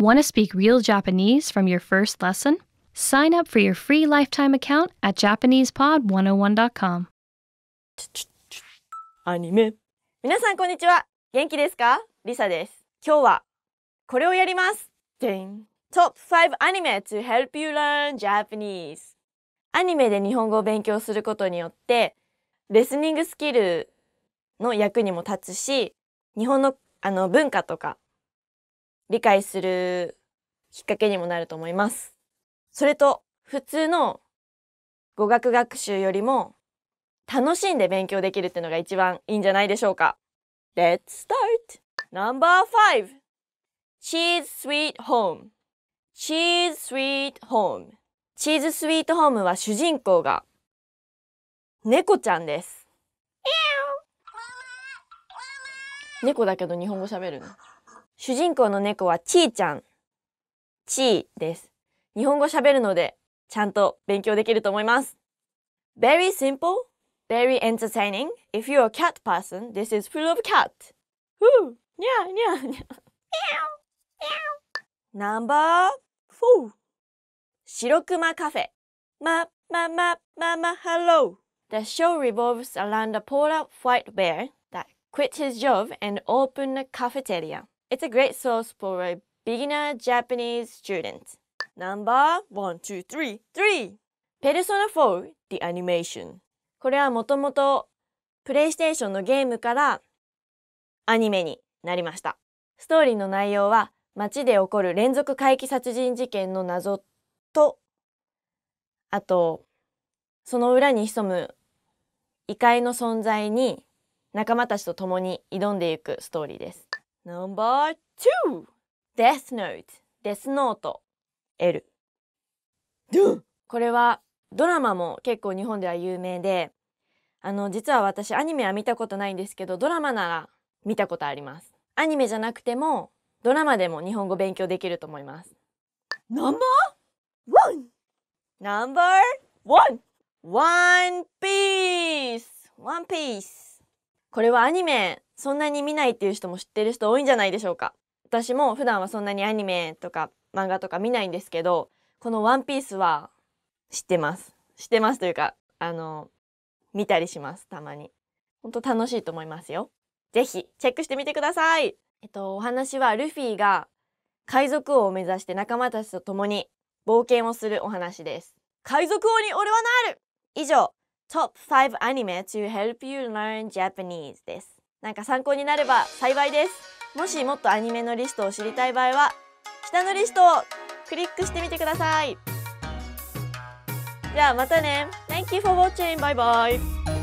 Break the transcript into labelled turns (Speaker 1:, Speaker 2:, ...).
Speaker 1: Want to speak real Japanese from your first lesson? Sign up for your free lifetime account at JapanesePod101.com.
Speaker 2: アニメ皆さんこんにちは元気ですかリサです今日はこれをやりますでん Top 5 Anime to help you learn Japanese アニメで日本語を勉強することによってレスニングスキルの役にも立つし日本のあの文化とか理解するきっかけにもなると思います。それと普通の語学学習よりも楽しんで勉強できるっていうのが一番いいんじゃないでしょうか。Let's start! Number 5 Cheese Sweet Home. Cheese Sweet Home. チーズスイートホームは主人公が猫ちゃんです。猫だけど日本語喋るの？主人公の猫はちーちゃんちーです日本語喋るのでちゃんと勉強できると思います Very simple very entertaining if you're a cat person this is full of cat ふうにゃーにゃーにゃー Number 4白熊カフェま、ま、ま、ま、ま、hello The show revolves around a polar white bear that quit his job and opened a cafeteria. It's a great source for a beginner Japanese student. Number 1, 2, 3, 3! Persona 4 The Animation これはもともとプレイステーションのゲームからアニメになりました。ストーリーの内容は街で起こる連続怪奇殺人事件の謎とあとその裏に潜む異界の存在に仲間たちと共に挑んでいくストーリーです。Number 2 Death Note. デスノート L これはドラマも結構日本では有名であの実は私アニメは見たことないんですけどドラマなら見たことあります。アニメじゃなくてもドラマでも日本語勉強できると思います。Number one. Number one. One Piece. One Piece これはアニメそんなに見ないっていう人も知ってる人多いんじゃないでしょうか。私も普段はそんなにアニメとか漫画とか見ないんですけどこのワンピースは知ってます。知ってますというかあの見たりしますたまに。本当楽しいと思いますよ。ぜひチェックしてみてください。えっとお話はルフィが海賊王を目指して仲間たちと共に冒険をするお話です。海賊王に俺はなる！以上。Top 5 Anime to help you learn Japanese ですなんか参考になれば幸いですもしもっとアニメのリストを知りたい場合は下のリストをクリックしてみてくださいじゃあまたね Thank you for watching. Bye bye.